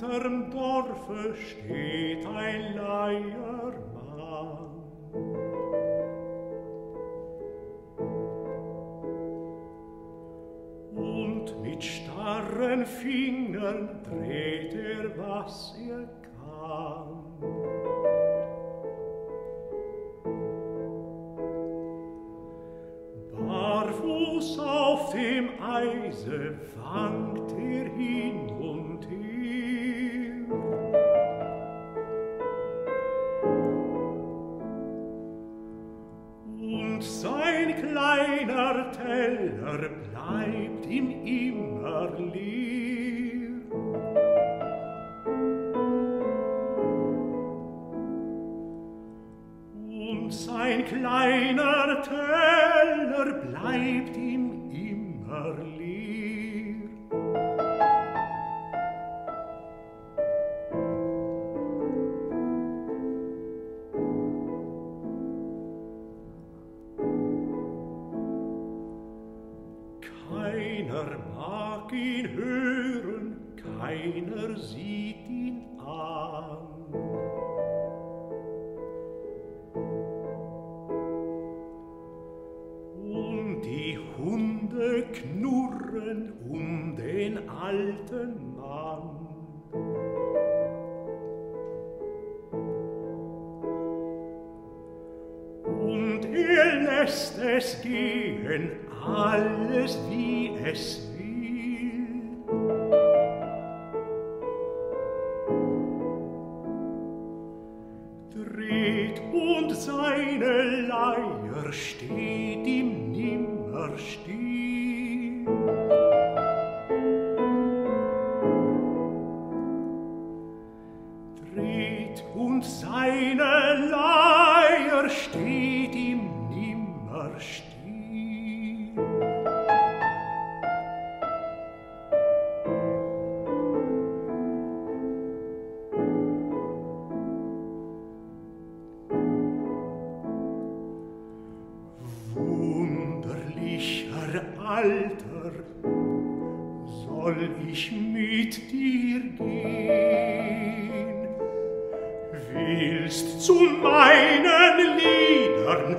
hinterm Dorfe steht ein Leiermann. Und mit starren Fingern dreht er, was er kann. Barfuß auf dem Eise wankt er hin und her. und sein kleiner Teller bleibt ihm immer leer. Und sein kleiner Teller bleibt ihm immer leer. Keiner mag ihn hören, keiner sieht ihn an. Und die Hunde knurren um den alten Mann. Und er lässt es gehen, alles wie es will. Dreht und seine Leier steht ihm nimmer still. Dreht und seine Leier steht alter soll ich mit dir gehen willst zu meinen liedern